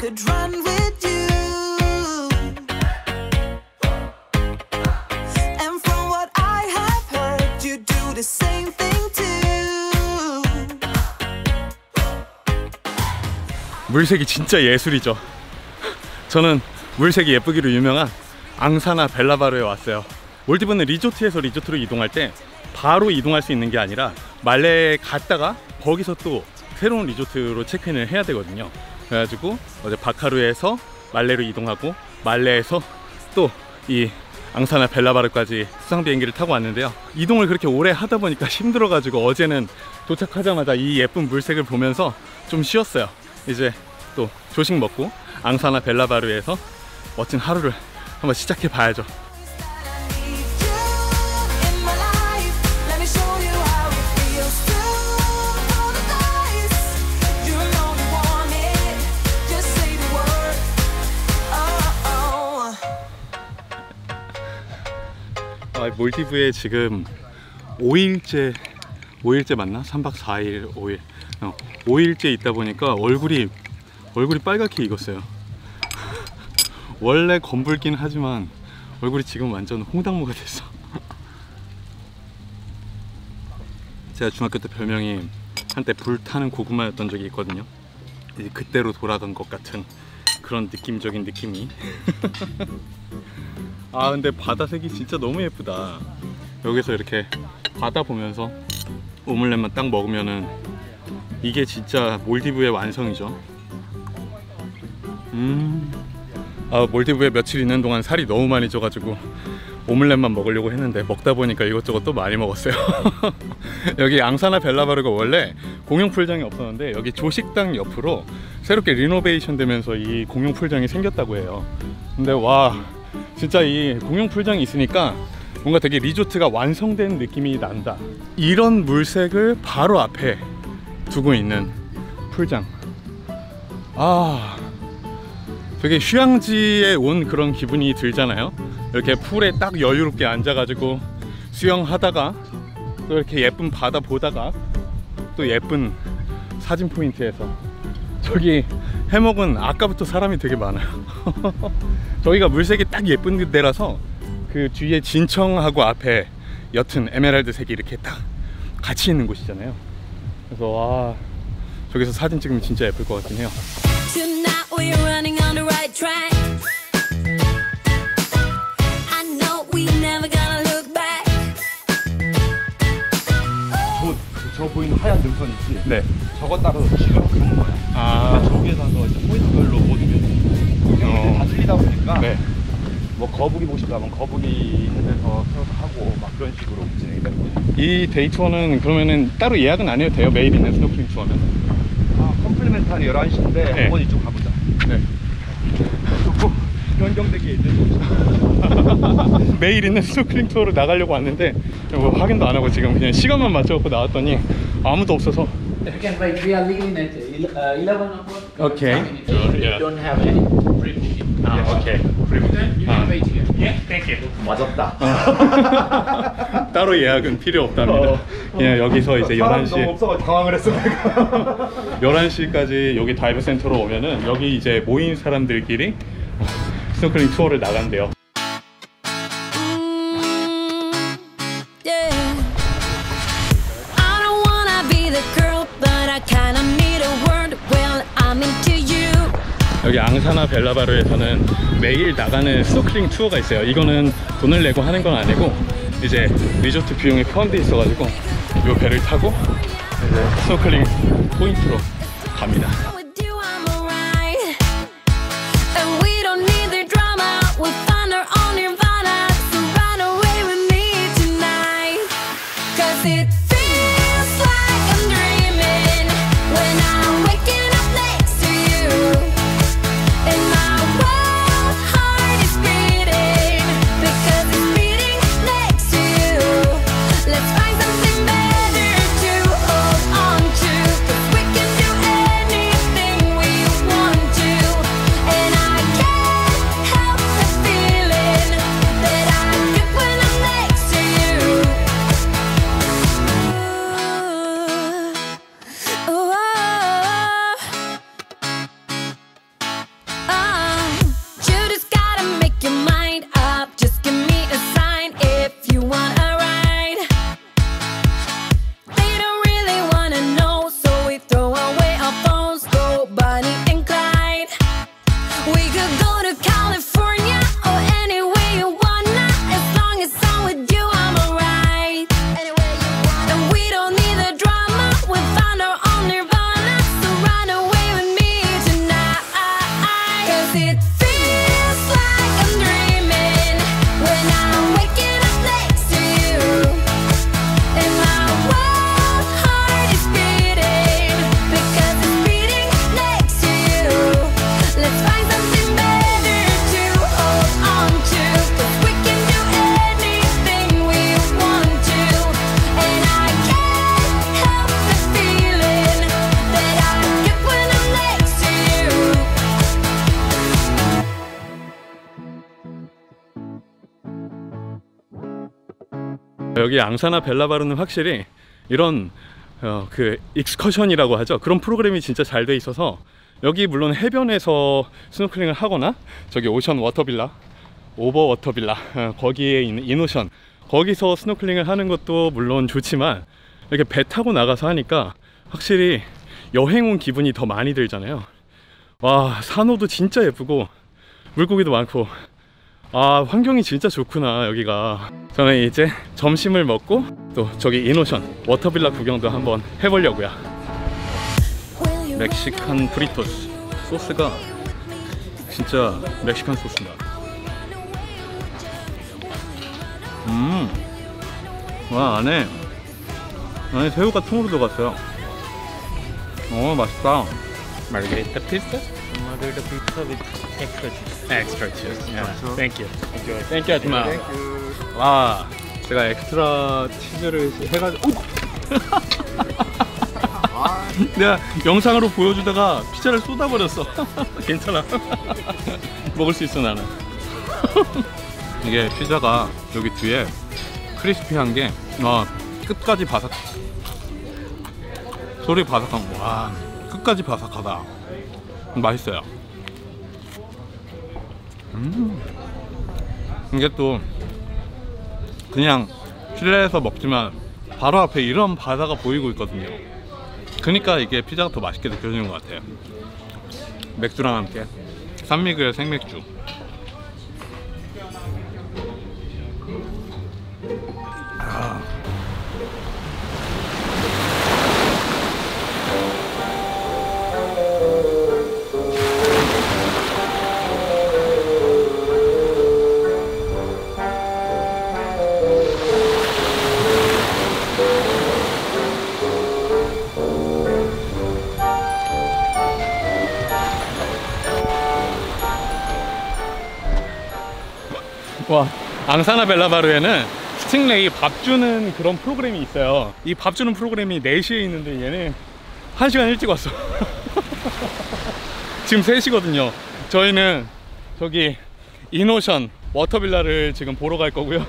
could run with you. And from what I have heard, you do the same thing too. 물색이 진짜 예술이죠. 저는 물색이 예쁘기로 유명한 앙사나 벨라바르에 왔어요. 몰디브는 리조트에서 리조트로 이동할 때 바로 이동할 수 있는 게 아니라 말레에 갔다가 거기서 또 새로운 리조트로 체크인을 해야 되거든요. 그래가지고 어제 바카루에서 말레로 이동하고 말레에서 또 이 앙사나 벨라바르까지 수상 비행기를 타고 왔는데요. 이동을 그렇게 오래 하다 보니까 힘들어가지고 어제는 도착하자마자 이 예쁜 물색을 보면서 좀 쉬었어요. 이제 또 조식 먹고 앙사나 벨라바르에서 멋진 하루를 한번 시작해 봐야죠. 몰디브에 지금 5일째 5일째 맞나? 3박 4일 5일. 어, 5일째 있다 보니까 얼굴이 얼굴이 빨갛게 익었어요. 원래 검붉긴 하지만 얼굴이 지금 완전 홍당무가 됐어. 제가 중학교 때 별명이 한때 불타는 고구마였던 적이 있거든요. 그때로 돌아간 것 같은 그런 느낌적인 느낌이 아 근데 바다색이 진짜 너무 예쁘다. 여기서 이렇게 바다 보면서 오믈렛만 딱 먹으면은 이게 진짜 몰디브의 완성이죠. 음. 아 몰디브에 며칠 있는 동안 살이 너무 많이 쪄가지고 오믈렛만 먹으려고 했는데 먹다 보니까 이것저것 또 많이 먹었어요. 여기 앙사나 벨라바르가 원래 공용 풀장이 없었는데 여기 조식당 옆으로 새롭게 리노베이션 되면서 이 공용 풀장이 생겼다고 해요. 근데 와 진짜 이 공용 풀장이 있으니까 뭔가 되게 리조트가 완성된 느낌이 난다. 이런 물색을 바로 앞에 두고 있는 풀장. 아, 되게 휴양지에 온 그런 기분이 들잖아요. 이렇게 풀에 딱 여유롭게 앉아가지고 수영하다가 또 이렇게 예쁜 바다 보다가 또 예쁜 사진 포인트에서 저기 해먹은 아까부터 사람이 되게 많아요. 저기가 물색이 딱 예쁜 데라서 그 뒤에 진청하고 앞에 옅은 에메랄드 색이 이렇게 딱 같이 있는 곳이잖아요. 그래서 와 저기서 사진 찍으면 진짜 예쁠 것 같긴 해요. 있지? 네. 저거 따로 지금 그런 거야. 아, 저기에서 이제 포인트별로 모두면 어. 다 틀리다 보니까 네. 뭐 거북이 보고 싶다면 거북이 헤드에서 태워서 하고 막 그런 식으로 진행이 되는 거죠. 이 day tour는 그러면은 따로 예약은 안 해도 돼요? 매일 있는 스노클링 투어는? 아, complimentary 11시인데 네. 한번 이쪽 가보자. 네. 변경되게 있는 매일 있는 스노클링 투어로 나가려고 왔는데 뭐 확인도 안 하고 지금 그냥 시간만 맞춰갖고 나왔더니 아무도 없어서 If you can wait, we are leaving at uh, 11 o'clock. Okay. Sure, We yeah. don't have any pre-booking. 아, okay. Then you can wait here. 예, thank you. 맞았다. 따로 예약은 필요 없답니다. 그냥 여기서 이제 사람이 너무 11시, 없어가지고 당황을 했어 내가. 11시까지 여기 dive center로 오면은 여기 이제 모인 사람들끼리 스노클링 투어를 나간대요. 앙사나 벨라바루에서는 매일 나가는 스노클링 투어가 있어요. 이거는 돈을 내고 하는 건 아니고 이제 리조트 비용이 포함되어 있어가지고 이 배를 타고 이제 스노클링 포인트로 갑니다. 여기 앙사나 벨라바루는 확실히 이런 어, 그 excursion이라고 하죠. 그런 프로그램이 진짜 잘 돼 있어서 여기 물론 해변에서 스노클링을 하거나 저기 ocean water villa, overwater villa 어, 거기에 있는 InOcean 거기서 스노클링을 하는 것도 물론 좋지만 이렇게 배 타고 나가서 하니까 확실히 여행 온 기분이 더 많이 들잖아요. 와 산호도 진짜 예쁘고 물고기도 많고 아 환경이 진짜 좋구나 여기가. 저는 이제 점심을 먹고 또 저기 InOcean water villa 구경도 한번 해보려고요. Mexican burritos 소스가 진짜 멕시칸 소스입니다. 음와 안에 안에 새우가 통으로 들어갔어요. 어 맛있다. Margarita pizza? Margarita pizza with extra cheese. extra cheese. Yeah. Thank you. Enjoy. Thank you, 아줌마. 와, 제가 엑스트라 치즈를 해가지고. 오! 내가 영상으로 보여주다가 피자를 쏟아버렸어. 괜찮아. 먹을 수 있어 나는. 이게 피자가 여기 뒤에 크리스피한 게 와, 끝까지 바삭. 소리 바삭한 거. 와, 끝까지 바삭하다. 맛있어요. 이게 또 그냥 실내에서 먹지만 바로 앞에 이런 바다가 보이고 있거든요. 그러니까 이게 피자가 더 맛있게 느껴지는 것 같아요. 맥주랑 함께 산미그의 생맥주. 앙사나 벨라바루에는 stingray 밥 주는 그런 프로그램이 있어요. 이 밥 주는 프로그램이 4시에 있는데 얘는 1시간 일찍 왔어. 지금 3시거든요. 저희는 저기 InOcean water villa를 지금 보러 갈 거고요.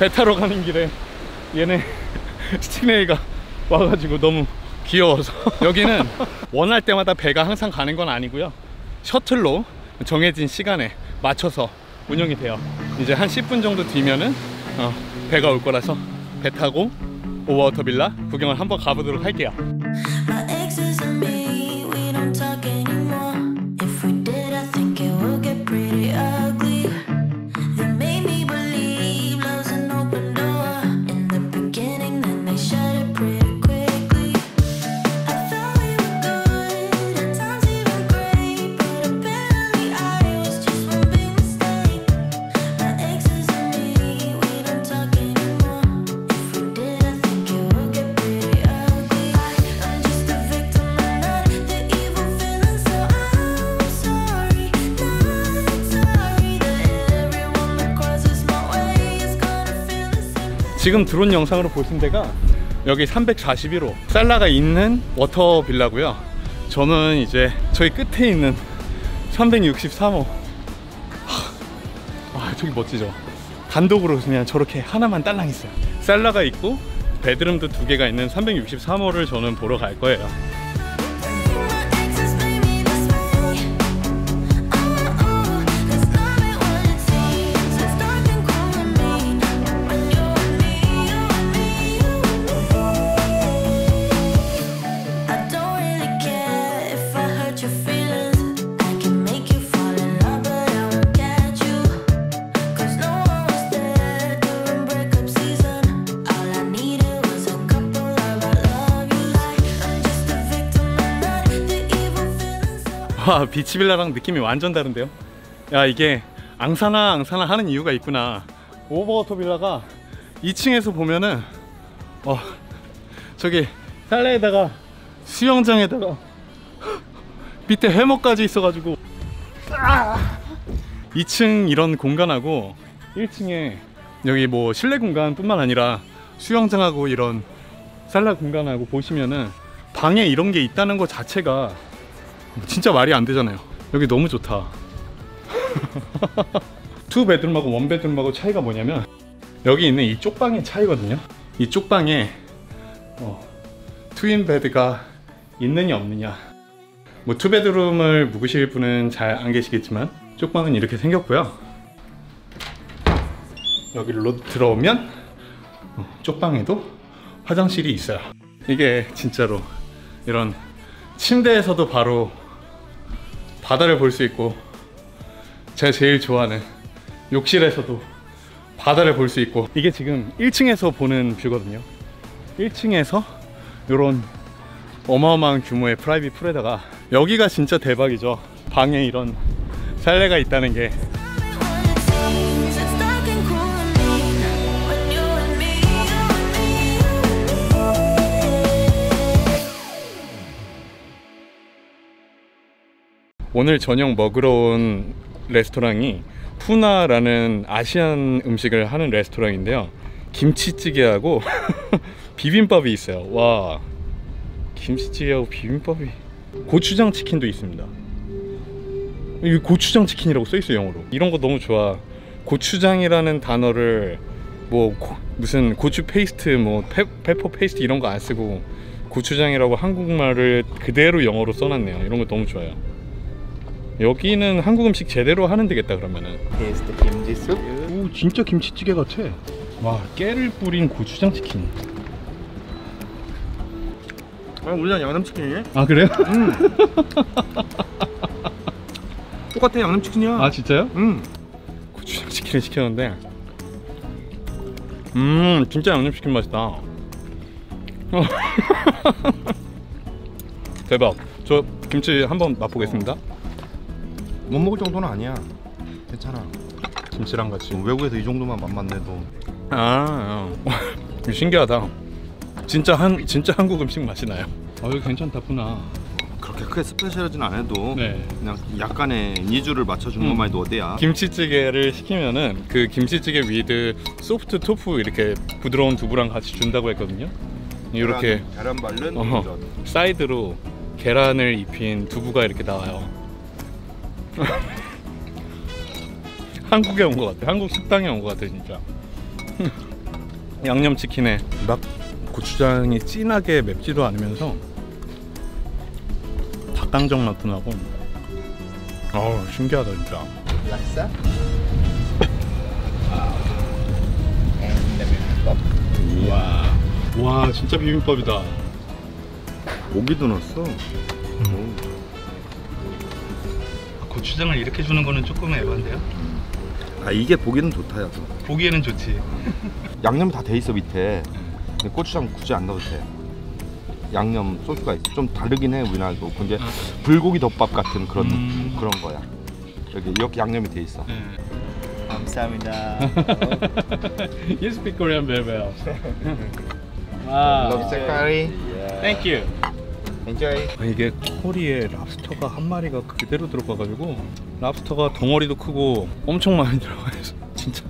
배 타러 가는 길에 얘네 stingray가 와가지고 너무 귀여워서. 여기는 원할 때마다 배가 항상 가는 건 아니고요. 셔틀로 정해진 시간에 맞춰서 운영이 돼요 이제 한 10분 정도 뒤면은 어, 배가 올 거라서 배 타고 overwater villa 구경을 한번 가보도록 할게요 지금 드론 영상으로 보신 데가 여기 341호 살라가 있는 water villa고요. 저는 이제 저희 끝에 있는 363호. 아 저기 멋지죠. 단독으로 그냥 저렇게 하나만 딸랑 있어요. 살라가 있고 bedroom도 두 개가 있는 363호를 저는 보러 갈 거예요. 와 beach villa랑 느낌이 완전 다른데요? 야 이게 앙사나 앙사나 하는 이유가 있구나. overwater villa가 2층에서 보면은 어 저기 살라에다가 수영장에다가 밑에 해먹까지 있어가지고. 2층 이런 공간하고 1층에 여기 뭐 실내 공간뿐만 아니라 수영장하고 이런 살라 공간하고 보시면은 방에 이런 게 있다는 것 자체가 진짜 말이 안 되잖아요. 여기 너무 좋다. two bedroom하고 one bedroom하고 차이가 뭐냐면 여기 있는 이 쪽방의 차이거든요. 이 쪽방에 어, twin bed가 있느냐 없느냐. 뭐 two bedroom을 묵으실 분은 잘 안 계시겠지만 쪽방은 이렇게 생겼고요. 여기로 들어오면 어, 쪽방에도 화장실이 있어요. 이게 진짜로 이런 침대에서도 바로 바다를 볼 수 있고 제가 제일 좋아하는 욕실에서도 바다를 볼 수 있고 이게 지금 1층에서 보는 view거든요. 1층에서 이런 어마어마한 규모의 private pool에다가 여기가 진짜 대박이죠. 방에 이런 살레가 있다는 게 오늘 저녁 먹으러 온 레스토랑이 푸나라는 아시안 음식을 하는 레스토랑인데요. 김치찌개하고 비빔밥이 있어요. 와, 김치찌개하고 비빔밥이 고추장 치킨도 있습니다. 이 고추장 치킨이라고 써 있어요 영어로. 이런 거 너무 좋아. 고추장이라는 단어를 뭐 고- 무슨 고추 paste 뭐 페, pepper paste 이런 거 안 쓰고 고추장이라고 한국말을 그대로 영어로 써놨네요. 이런 거 너무 좋아요. 여기는 한국 음식 제대로 하는 데겠다 그러면은. Kimchi soup. 오 진짜 김치찌개 같아. 와 깨를 뿌린 고추장 치킨. 아, 우리랑 양념치킨이네? 아 그래요? 똑같아 양념치킨이야. 아 진짜요? 응 고추장 치킨을 시켰는데. 음 진짜 양념치킨 맛이다. 대박. 저 김치 한번 맛보겠습니다 못 먹을 정도는 아니야 괜찮아 김치랑 같이 외국에서 이 정도만 맛만 내도 아 어. 신기하다 진짜 한 진짜 한국 음식 맛이 나요 어 이거 괜찮다 푸나 그렇게 크게 special하진 않아도 네. 그냥 약간의 needs를 맞춰준 음. 것만 해도 어디야 김치찌개를 시키면은 그 김치찌개 with soft tofu 이렇게 부드러운 두부랑 같이 준다고 했거든요. 이렇게 계란, 계란 어허. 이런. 사이드로 계란을 입힌 두부가 이렇게 나와요. 한국에 온 것 같아. 한국 식당에 온 것 같아 진짜. 양념치킨에 막 고추장이 진하게 맵지도 않으면서 닭강정 맛도 나고. 어우 신기하다 진짜. Bibimbap. 와, 와 진짜 비빔밥이다. 고기도 넣었어 고추장을 이렇게 주는 거는 조금 애반데요? 아 이게 보기는 좋다 야 보기에는 좋지. 양념이 다돼 있어 밑에 근데 고추장 굳이 안 넣어도 돼 양념 소스가 있어 좀 다르긴 해 우리나라도 근데 불고기 덮밥 같은 그런 음. 그런 거야 여기 이렇게 양념이 돼 있어 Kamsahamnida. you speak Korean very well. 와, Lobster curry. thank you. Enjoy. 아, 이게 코리에 랍스터가 한 마리가 그대로 들어가가지고 랍스터가 덩어리도 크고 엄청 많이 들어가 있어. 진짜